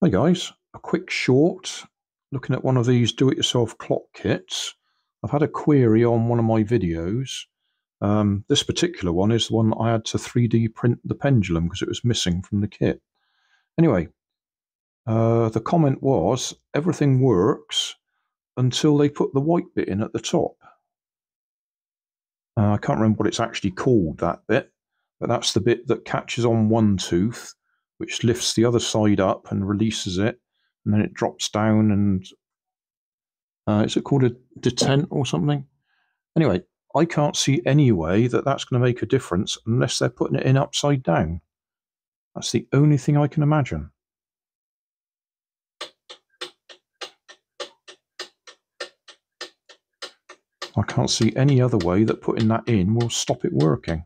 Hi guys, a quick short looking at one of these do-it-yourself clock kits. I've had a query on one of my videos. Um, this particular one is the one that I had to 3D print the pendulum because it was missing from the kit. Anyway, uh, the comment was everything works until they put the white bit in at the top. Uh, I can't remember what it's actually called, that bit, but that's the bit that catches on one tooth which lifts the other side up and releases it, and then it drops down and uh, is it called a detent or something? Anyway, I can't see any way that that's going to make a difference unless they're putting it in upside down. That's the only thing I can imagine. I can't see any other way that putting that in will stop it working.